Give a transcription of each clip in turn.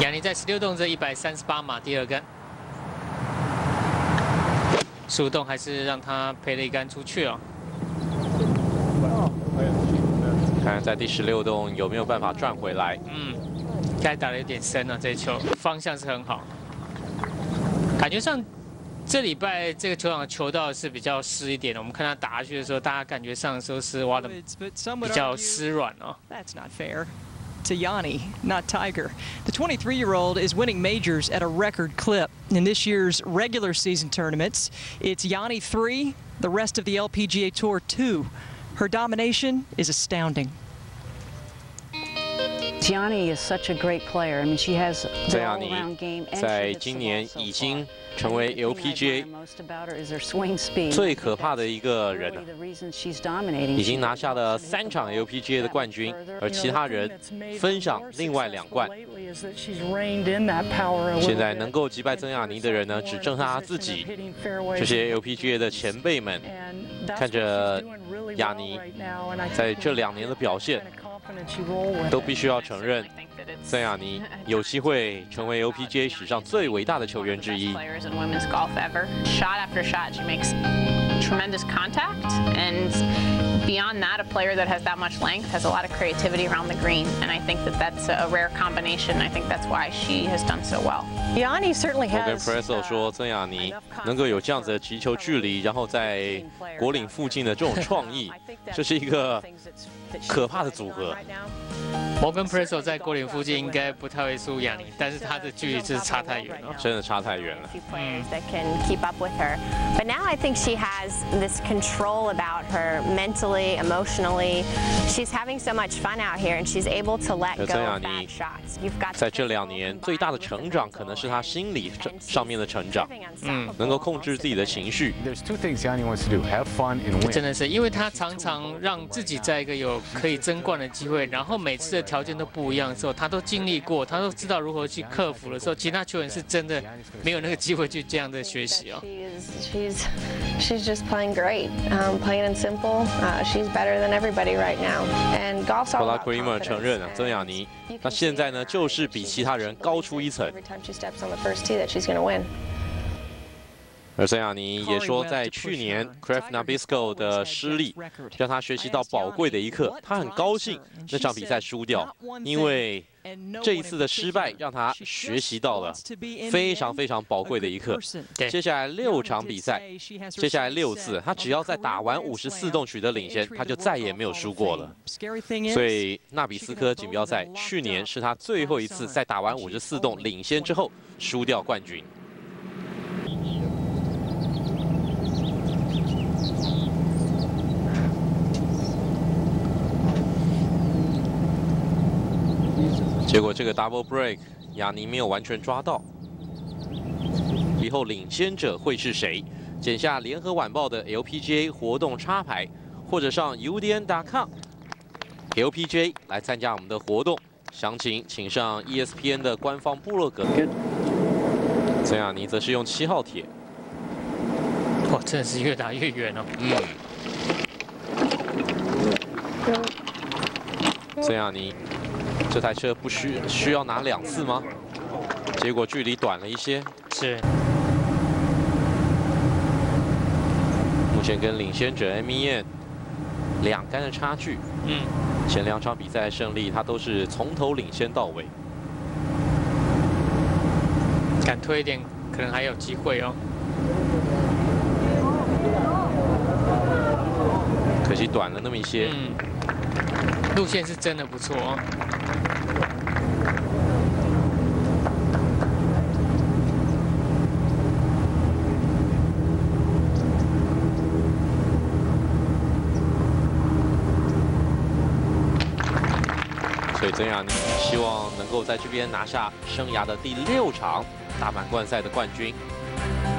雅尼在十六洞这一百三十八码第二杆，十五洞还是让他赔了一杆出去哦。看看在第十六洞有没有办法转回来。嗯，该打的有点深了，这球方向是很好，感觉上。这礼拜这个球场的球道是比较湿一点的，我们看他打下去的时候，大家感觉上的时候是挖的比较湿软哦。That's not fair. To Yanni, not Tiger. The 23-year-old is winning majors at a record clip in this year's regular season tournaments. It's Yanni 3, the rest of the LPGA Tour 2. Her domination is astounding. Gianni is such a great player. I mean, she has the all-around game. 在今年已经 成为 LPGA 最可怕的一个人了，已经拿下了三场 LPGA 的冠军，而其他人分享另外两冠。现在能够击败曾雅妮的人呢，只剩下他自己。这些 LPGA 的前辈们看着雅妮在这两年的表现。都必须要承认，曾雅妮有机会成为 LPGA 史上最伟大的球员之一。tremendous contact and beyond that a player that has that much length has a lot of creativity around the green and I think that that's a rare combination I think that's why she has done so well. Yanni certainly has. 我跟 Presso 说，曾雅妮能够有这样子的击球距离，然后在国岭附近的这种创意，这是一个可怕的组合。摩根 Presso 在国岭附近应该不太会输亚尼，但是他的距离真是差太远了，真的差太远了。That can keep up with her, but now I think she has this control about her mentally, emotionally. She's having so much fun out here, and she's able to let go of bad shots. You've got 在这两年最大的成长，可能是他心理上面的成长，嗯，能够控制自己的情绪。There's two things Yanni wants to do: have fun and win. 真的是，因为他常常让自己在一个有可以争冠的机会，然后每次的。条件都不一样的时候，他都经历过，他都知道如何去克服的时候，其他球员是真的没有那个机会去这样的学习哦。She's she's just playing great, um, plain and simple. Uh, she's better than everybody right now. And golf's all about confidence. 承认啊，曾雅妮，那现在呢，就是比其他人高出一层。Every time she steps on the first tee, that she's going to win. 而孙亚尼也说，在去年 Craft Nabisco 的失利，让他学习到宝贵的一课。他很高兴那场比赛输掉，因为这一次的失败让他学习到了非常非常宝贵的一课。接下来六场比赛，接下来六次，他只要在打完五十四洞取得领先，他就再也没有输过了。所以纳比斯科锦标赛去年是他最后一次在打完五十四洞领先之后输掉冠军。结果这个 double break，雅尼没有完全抓到。以后领先者会是谁？剪下联合晚报的 LPGA 活动插牌，或者上 UDN.com LPGA 来参加我们的活动。详情请上 ESPN 的官方部落格。曾雅妮则是用七号铁。哇，真的是越打越远哦。嗯。曾雅妮。这台车不需需要拿两次吗？结果距离短了一些。是。目前跟领先者 M E N 两杆的差距。嗯。前两场比赛胜利，他都是从头领先到尾。敢推一点，可能还有机会哦。可惜短了那么一些。嗯。路线是真的不错哦。所以曾雅妮希望能够在这边拿下生涯的第六场大满贯赛的冠军。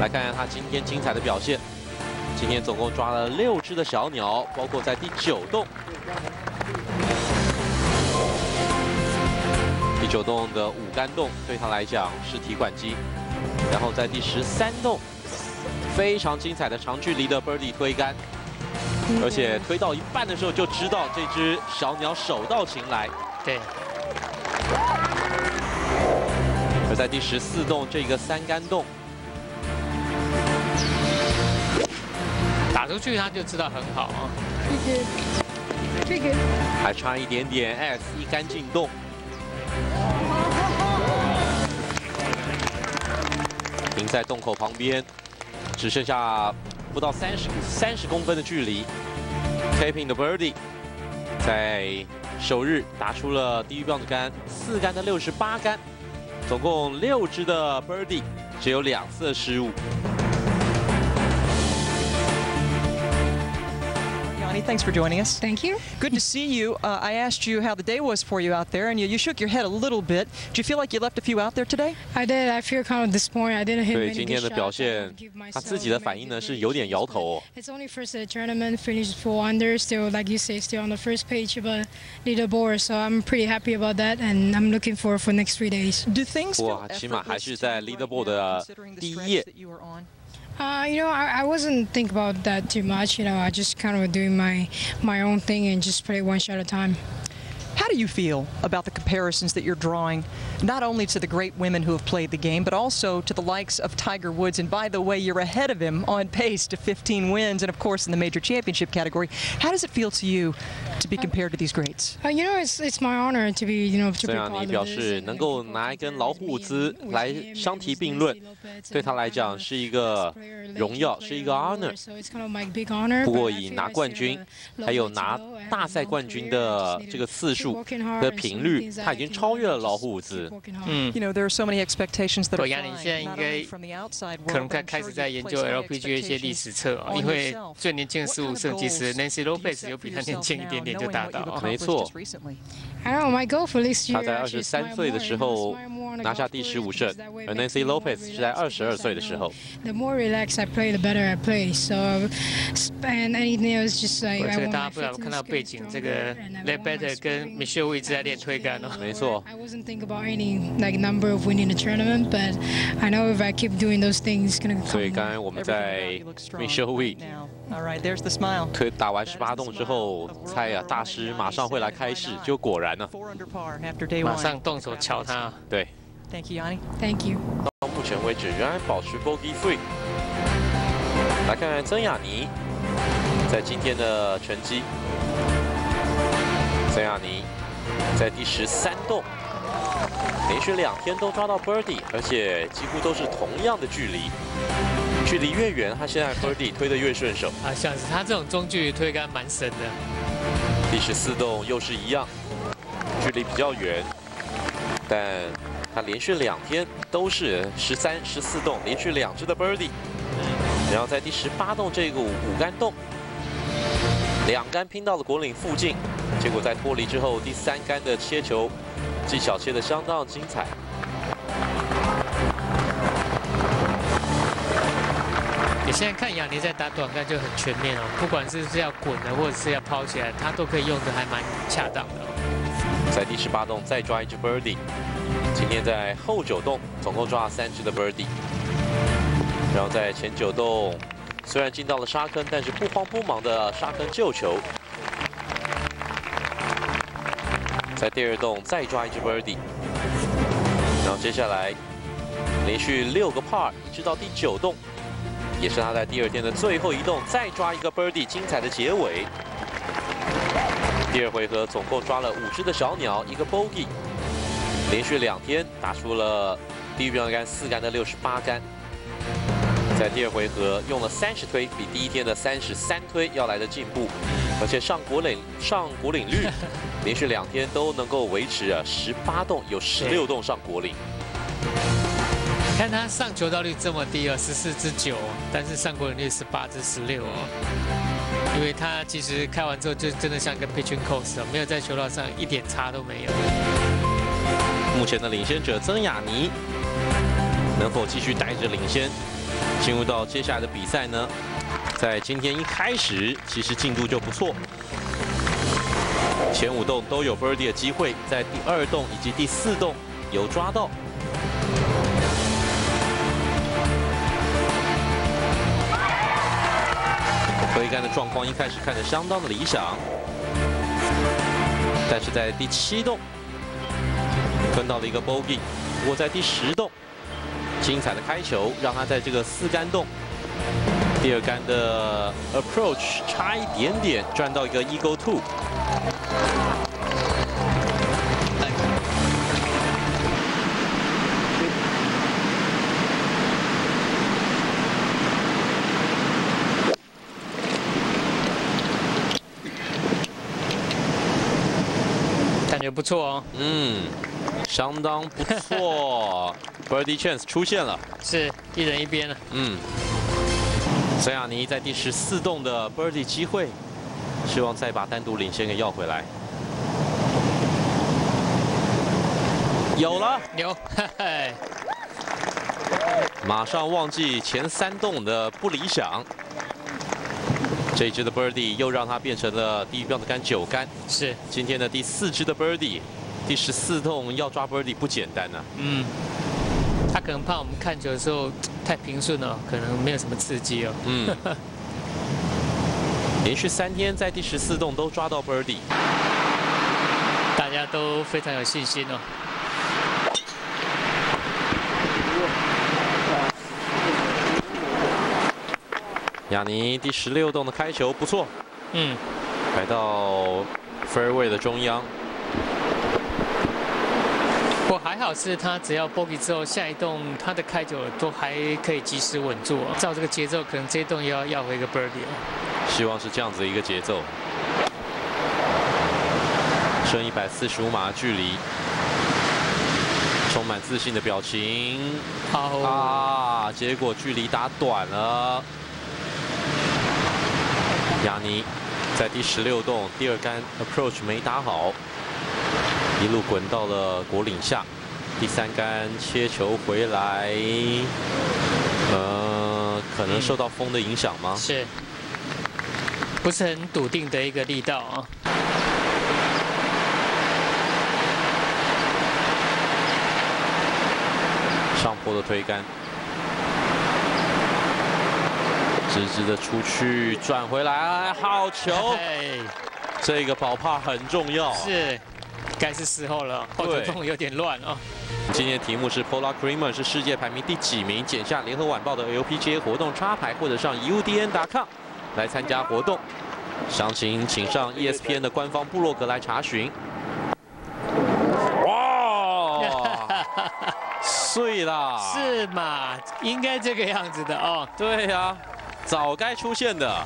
来看看他今天精彩的表现。今天总共抓了六只的小鸟，包括在第九洞。第九洞的五杆洞对他来讲是提款机。然后在第十三洞，非常精彩的长距离的 birdie 推杆。而且推到一半的时候就知道这只小鸟手到擒来。对。而在第十四洞这个三杆洞打出去，他就知道很好啊。这个还差一点点，X 一杆进洞。停在洞口旁边，只剩下不到三十三十公分的距离。Taping the Birdie 在首日打出了低于标准杆四杆的六十八杆，总共六支的 Birdie，只有两次的失误。thanks for joining us. Thank you. Good to see you. Uh, I asked you how the day was for you out there, and you, you shook your head a little bit. Do you feel like you left a few out there today? I did. I feel kind of disappointed. I didn't hit 对 many 今 good 天的表 shots. I 现 give，他 myself 自己的 many 反应呢 good 是有点摇 chances, 头哦。 but It's only first of the tournament, finished four under, still like you say, still on the first page of a leaderboard. So I'm pretty happy about that, and I'm looking forward for next three days. Do things feel 哇，起码还 effortless 是 to 在 you right leaderboard now, 的 considering the 第一 stretch 页 uh, you know, I, I wasn't think about that too much. You know, I just kind of doing my my own thing and just play one shot at a time. How do you feel about the comparisons that you're drawing, not only to the great women who have played the game, but also to the likes of Tiger Woods? And by the way, you're ahead of him on pace to 15 wins, and of course in the major championship category. How does it feel to you to be compared to these greats? Uh, you know, it's it's my honor to be you know to 这 be 样 part 你 of 表 this 示 and 能 people 够拿一根 compare 老 to 虎 me 兹 with 来 him 相 and 提 with 并 Nancy 论， Lopez 对 and 他来 I'm 讲 a 是一个 player, 荣耀， legend 是一 player 个 award, honor。 so it's kind of my big honor, 不 but 过 I 以 feel 拿 I 冠 still 军 have a，还有 long way to 拿 go. I have 大 a 赛 long 冠军 career, 的 I just 这个 need 次 to 数 keep working hard 的 and 频 some 率 things，that 他 I 已经 can 超 learn, 越了 just 老虎 keep 子。working hard. 嗯 You know, there are so many expectations that are 对呀，你 flying, 现在应 not 该 only from the outside 可能 world, 该 but I'm 开 sure 始在 you've 研 placed 究 high LPGA 一些历 expectations 史册啊，on 因为 yourself. 最年轻的 What 十五 kind of 胜，其实 goals Nancy do you Lopez set 有 for 比他 yourself 年轻一 now, 点点就 knowing 达 what 到 you've 啊。accomplished 没错。just recently? I don't know. My goal for this 他 year 在 actually 23 is 岁的 smile 时 more 候 and smile more on the 拿下 golf 第 course 15 because 胜 that way 而 makes Nancy me more Lopez 是在 relaxed 22 because 岁 I 的时 know 候。The more relaxed I play, the better I play. So, and anything else, just like 这 I 个 want 大 my 家不知道 fitness 看到 to 背 get 景，这 stronger 个 and I l e want b e my t t e r 跟 scoring Michelle 一直在练推杆哦。没错 I wasn't think about any like number of winning the tournament, but I know if I keep doing those things, it's gonna 所以 come. 刚才我们在 Michelle now. All right, there's the smile. 推打完十八洞之后，猜呀，大师马上会来开始，就果然呢马上动手敲他。对，Thank you, Yanni. Thank you. 到目前为止仍然保持 bogey free。来看看曾雅妮在今天的成绩。曾雅妮在第十三洞，连续两天都抓到 birdie，而且几乎都是同样的距离。距离越远，他现在 birdie 推得越顺手。啊，像是他这种中距离推杆蛮神的。第十四洞又是一样，距离比较远，但他连续两天都是十三、十四洞连续两只的 birdie，然后在第十八洞这个五五杆洞，两杆拼到了果岭附近，结果在脱离之后，第三杆的切球技巧切得相当精彩。你现在看雅尼在打短杆就很全面哦，不管是是要滚的或者是要抛起来，他都可以用的还蛮恰当的、哦。在第十八洞再抓一支 birdie，今天在后九洞总共抓了三支的 birdie，然后在前九洞虽然进到了沙坑，但是不慌不忙的沙坑救球，在第二洞再抓一只 birdie，然后接下来连续六个 par 一直到第九洞，也是他在第二天的最后一洞再抓一个 birdie，精彩的结尾。第二回合总共抓了五只的小鸟，一个 bogey，连续两天打出了低于标准杆四杆的六十八杆。在第二回合用了三十推，比第一天的三十三推要来的进步，而且上果岭上果岭率连续两天都能够维持啊十八洞，有十六洞上果岭。看他上球道率这么低哦，十四之九，但是上果岭率十八之十六哦。因为他其实开完之后就真的像一个 pitching course 哦，没有在球道上一点差都没有。目前的领先者曾雅妮能否继续带着领先进入到接下来的比赛呢？在今天一开始，其实进度就不错，前五洞都有 birdie 的机会，在第二洞以及第四洞有抓到。推杆的状况一开始看着相当的理想，但是在第七洞分到了一个 bogey，不过在第十洞，精彩的开球让他在这个四杆洞第二杆的 approach 差一点点转到一个 eagle two。不错哦，嗯，相当不错，Birdie chance 出现了，是一人一边了，嗯，孙亚妮在第十四洞的 Birdie 机会，希望再把单独领先给要回来，有了，牛，马上忘记前三洞的不理想。这一支的 birdie 又让它变成了第一标的杆九杆，是。今天的第四支的 birdie，第十四洞要抓 birdie 不简单呢。嗯，他可能怕我们看球的时候太平顺了，可能没有什么刺激哦。嗯，连续三天在第十四洞都抓到 birdie，大家都非常有信心哦。雅尼第十六洞的开球不错，嗯，来到 fairway 的中央。我还好是他只要 bogey 之后，下一洞他的开球都还可以及时稳住。照这个节奏，可能这一洞要要回一个 birdie 了。希望是这样子一个节奏。剩一百四十五码距离，充满自信的表情。好啊，结果距离打短了。亚尼在第十六洞第二杆 approach 没打好，一路滚到了果岭下。第三杆切球回来，呃，可能受到风的影响吗？是，不是很笃定的一个力道啊。上坡的推杆。直直的出去，转回来，好球！这个保帕很重要，是，该是时候了。后头洞有点乱啊。今天题目是 Paula Creamer 是世界排名第几名？剪下联合晚报的 LPGA 活动插牌，或者上 UDN.com 来参加活动。详情请上 ESPN 的官方部落格来查询。哇！碎了。是嘛？应该这个样子的哦。对呀。早该出现的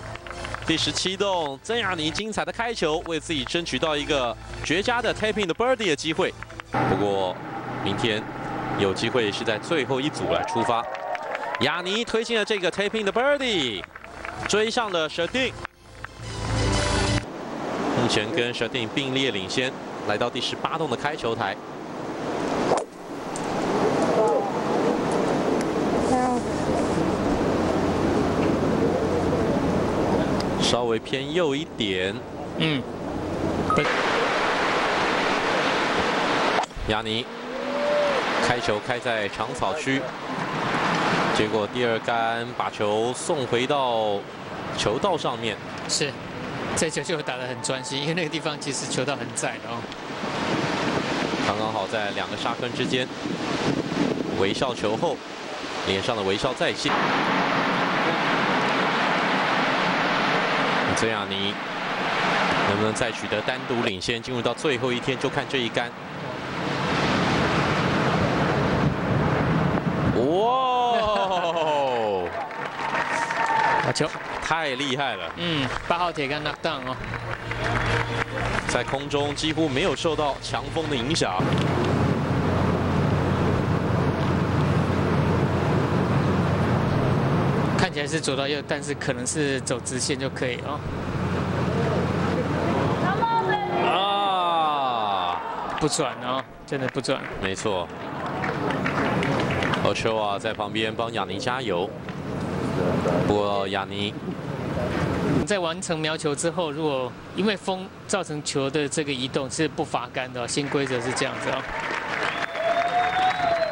第十七洞，曾雅妮精彩的开球，为自己争取到一个绝佳的 tapping 的 birdie 的机会。不过，明天有机会是在最后一组来出发。雅尼推进了这个 tapping 的 birdie，追上了 Shadin。目前跟 Shadin 并列领先，来到第十八洞的开球台。微偏右一点，嗯，亚尼。开球开在长草区，结果第二杆把球送回到球道上面，是，这球就打得很专心，因为那个地方其实球道很窄的哦，刚刚好在两个沙坑之间，微笑球后，脸上的微笑再现。这样，你能不能再取得单独领先？进入到最后一天，就看这一杆。哇！好球，太厉害了。嗯，八号铁杆 knock down 哦，在空中几乎没有受到强风的影响。看起来是左到右，但是可能是走直线就可以哦。啊，不转哦，真的不转。没错。奥丘啊，在旁边帮雅尼加油。不过雅尼在完成瞄球之后，如果因为风造成球的这个移动是不罚杆的，新规则是这样子哦。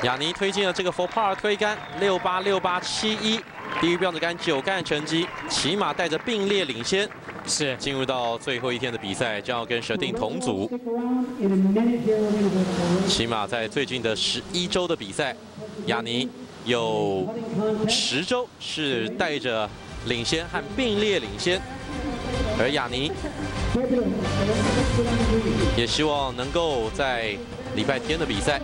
雅尼推进了这个 four par 推杆六八六八七一。第一标准杆九杆成绩，起码带着并列领先，是。进入到最后一天的比赛，将要跟舍定同组。起码在最近的十一周的比赛，雅尼有十周是带着领先和并列领先，而雅尼也希望能够在礼拜天的比赛，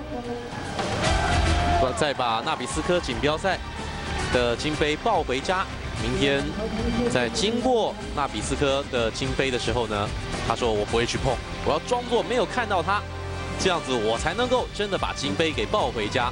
再把纳比斯科锦标赛的金杯抱回家。明天在经过纳比斯科的金杯的时候呢，他说我不会去碰，我要装作没有看到他，这样子我才能够真的把金杯给抱回家。